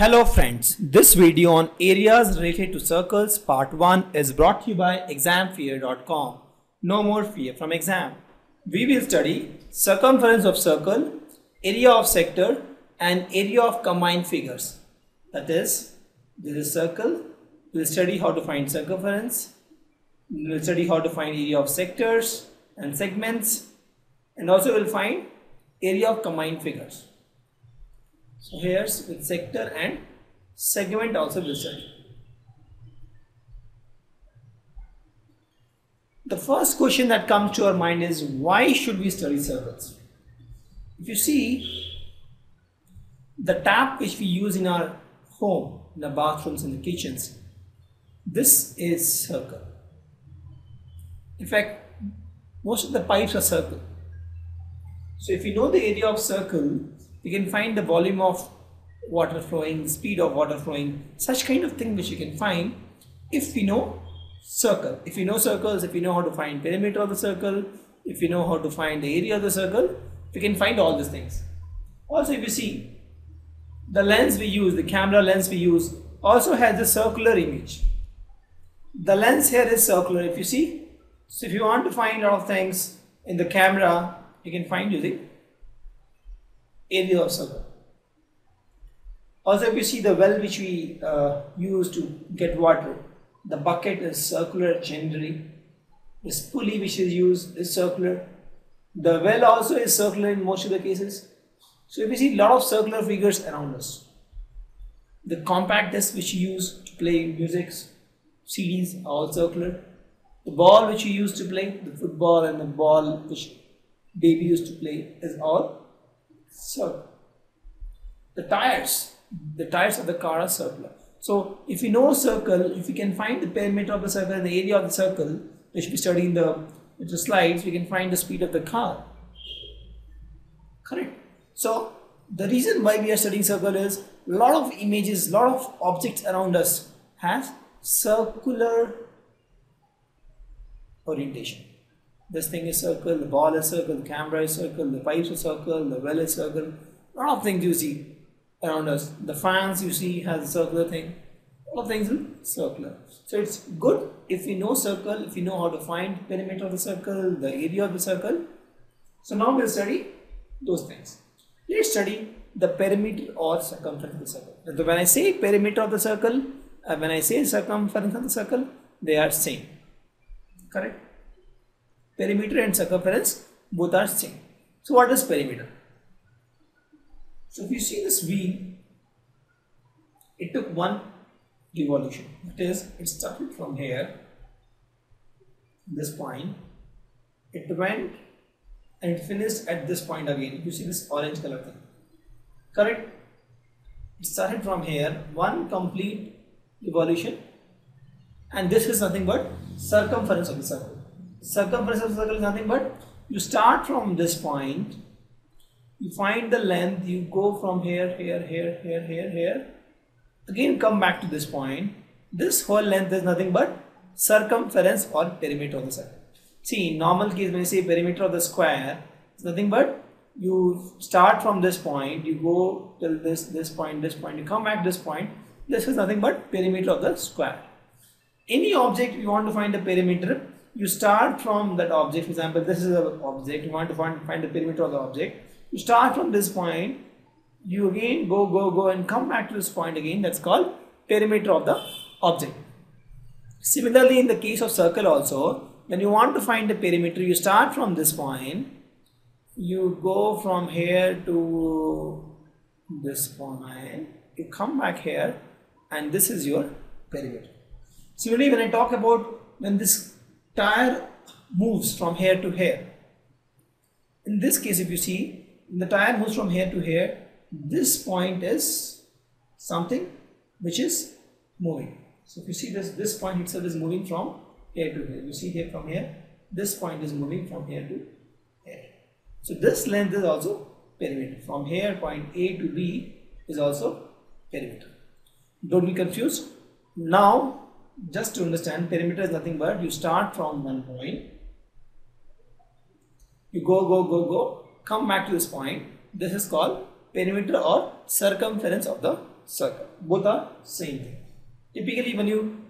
Hello friends, this video on areas related to circles part 1 is brought to you by examfear.com. No more fear from exam. We will study circumference of circle, area of sector and area of combined figures. That is, this is circle, we will study how to find circumference, we will study how to find area of sectors and segments and also we'll find area of combined figures. So here's with sector and segment also will. The first question that comes to our mind is why should we study circles? If you see the tap which we use in our home, in the bathrooms and the kitchens, this is circle. In fact, most of the pipes are circle. So if you know the area of circle, you can find the volume of water flowing, speed of water flowing, such kind of thing which you can find if we know circle. If you know circles, if you know how to find perimeter of the circle, if you know how to find the area of the circle, we can find all these things. Also, if you see the lens we use, the camera lens we use, also has a circular image. The lens here is circular. If you see, so if you want to find a lot of things in the camera, you can find using area of circle. Also, if you see the well which we uh, use to get water, the bucket is circular generally. This pulley which is used is circular. The well also is circular in most of the cases. So, if you see a lot of circular figures around us, the compact disc which you use to play music, CDs are all circular. The ball which you use to play, the football and the ball which baby used to play is all circular. The tires, the tires of the car are circular. So if you know a circle, if you can find the perimeter of the circle and the area of the circle, we study in the, the slides, we can find the speed of the car. Correct. So the reason why we are studying circle is a lot of images, a lot of objects around us have circular orientation. This thing is circle, the ball is circle, the camera is circle, the pipes are circle, the well is circle. A lot of things you see around us. The fans you see has a circular thing. A lot of things are circular. So it's good if we know circle, if we know how to find perimeter of the circle, the area of the circle. So now we'll study those things. Let's study the perimeter or circumference of the circle. When I say perimeter of the circle, uh, when I say circumference of the circle, they are same. Correct? Perimeter and circumference both are same. So what is perimeter? So if you see this wheel, it took one revolution. That is, it started from here, this point, it went and it finished at this point again. You see this orange color thing. Correct? It started from here, one complete revolution and this is nothing but circumference of the circle circumference of circle is nothing but you start from this point you find the length you go from here here here here here here. Again come back to this point. This whole length is nothing but circumference or perimeter of the circle. See in normal case when you say perimeter of the square it's nothing but you start from this point you go till this this point this point you come back this point. This is nothing but perimeter of the square. Any object you want to find the perimeter you start from that object for example this is an object you want to find, find the perimeter of the object. You start from this point you again go go go and come back to this point again that's called perimeter of the object. Similarly in the case of circle also when you want to find the perimeter you start from this point you go from here to this point you come back here and this is your perimeter. Similarly when I talk about when this tire moves from here to here. In this case, if you see, the tire moves from here to here, this point is something which is moving. So if you see this, this point itself is moving from here to here. You see here from here, this point is moving from here to here. So this length is also perimeter. From here, point A to B is also perimeter. Don't be confused. Now, just to understand perimeter is nothing but you start from one point you go go go go come back to this point this is called perimeter or circumference of the circle. Both are same thing. Typically when you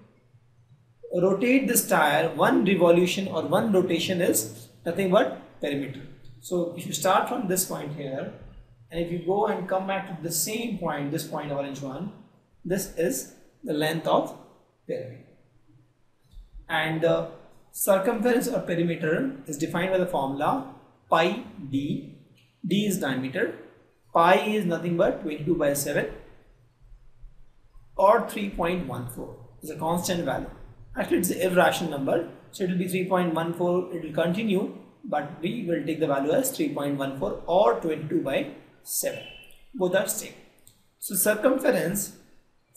rotate this tire, one revolution or one rotation is nothing but perimeter. So if you start from this point here and if you go and come back to the same point, this point orange one, this is the length of perimeter. And the circumference or perimeter is defined by the formula pi d. d is diameter, pi is nothing but 22 by 7 or 3.14 is a constant value. Actually it's an irrational number so it will be 3.14 it will continue but we will take the value as 3.14 or 22 by 7 both are same so circumference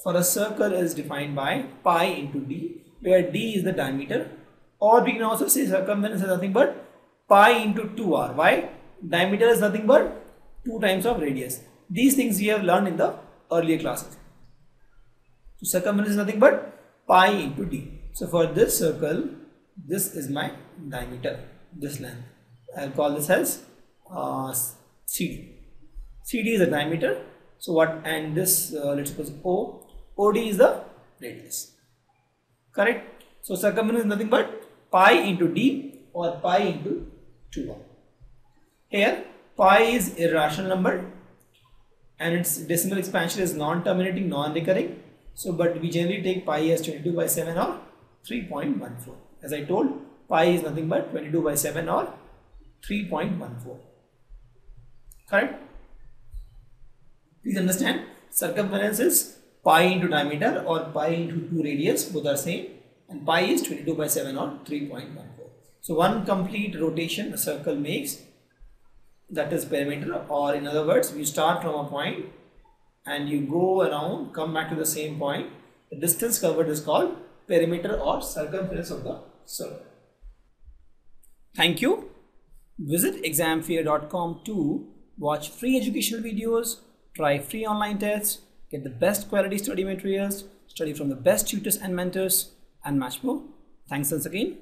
for a circle is defined by pi into d where d is the diameter or we can also say circumference is nothing but pi into 2r why diameter is nothing but 2 times of radius these things we have learned in the earlier classes so circumference is nothing but pi into d so for this circle this is my diameter this length. I'll call this as uh, CD. CD is the diameter. So what and this uh, let's suppose O, OD is the radius. Correct? So circumference is nothing but pi into D or pi into 2r. Here pi is irrational number and its decimal expansion is non-terminating, non-recurring. So but we generally take pi as 22 by 7 or 3.14. As I told pi is nothing but 22 by 7 or 3.14 correct please understand circumference is pi into diameter or pi into 2 radius both are same and pi is 22 by 7 or 3.14 so one complete rotation a circle makes that is perimeter or in other words you start from a point and you go around come back to the same point the distance covered is called perimeter or circumference of the circle Thank you. Visit examfear.com to watch free educational videos, try free online tests, get the best quality study materials, study from the best tutors and mentors, and much more. Thanks once again.